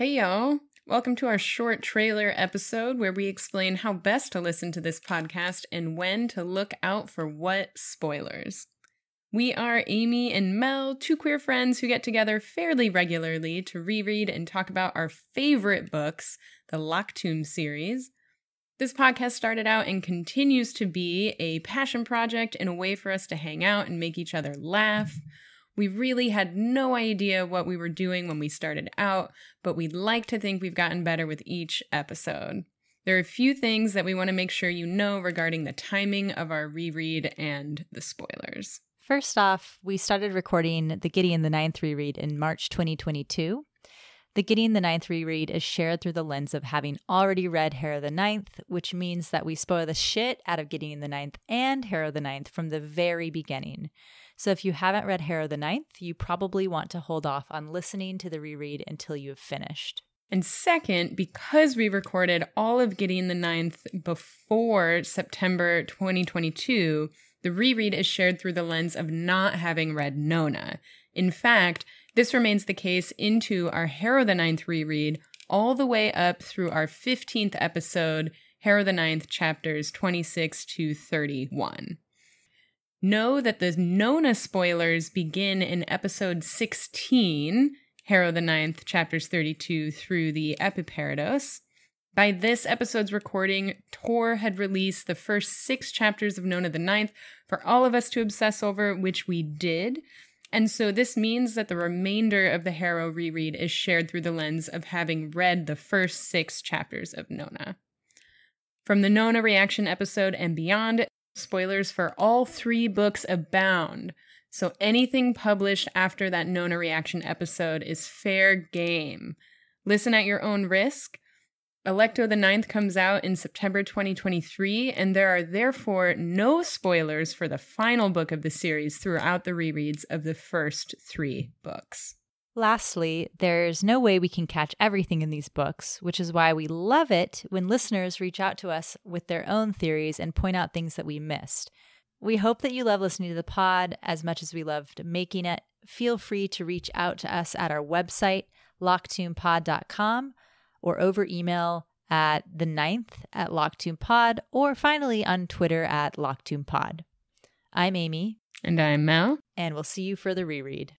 Hey, y'all. Welcome to our short trailer episode where we explain how best to listen to this podcast and when to look out for what spoilers. We are Amy and Mel, two queer friends who get together fairly regularly to reread and talk about our favorite books, the Locked Tomb series. This podcast started out and continues to be a passion project and a way for us to hang out and make each other laugh. We really had no idea what we were doing when we started out, but we'd like to think we've gotten better with each episode. There are a few things that we want to make sure you know regarding the timing of our reread and the spoilers. First off, we started recording the Gideon the Ninth reread in March 2022. The Gideon the Ninth reread is shared through the lens of having already read Harrow the Ninth, which means that we spoil the shit out of Gideon the Ninth and Harrow the Ninth from the very beginning. So if you haven't read Harrow the Ninth, you probably want to hold off on listening to the reread until you have finished. And second, because we recorded all of Gideon the Ninth before September 2022, the reread is shared through the lens of not having read Nona. In fact, this remains the case into our Harrow the Ninth reread, all the way up through our 15th episode, Harrow the Ninth, chapters 26 to 31. Know that the Nona spoilers begin in episode 16, Harrow the Ninth, chapters 32 through the Epiparodos. By this episode's recording, Tor had released the first six chapters of Nona the Ninth for all of us to obsess over, which we did. And so this means that the remainder of the Harrow reread is shared through the lens of having read the first six chapters of Nona. From the Nona reaction episode and beyond, Spoilers for all three books abound, so anything published after that Nona reaction episode is fair game. Listen at your own risk. Alecto the Ninth comes out in September 2023, and there are therefore no spoilers for the final book of the series throughout the rereads of the first three books. Lastly, there's no way we can catch everything in these books, which is why we love it when listeners reach out to us with their own theories and point out things that we missed. We hope that you love listening to the pod as much as we loved making it. Feel free to reach out to us at our website, lockedtombpod.com, or over email at the ninth at lockedtombpod, or finally on Twitter at lockedtombpod. I'm Amy. And I'm Mel. And we'll see you for the reread.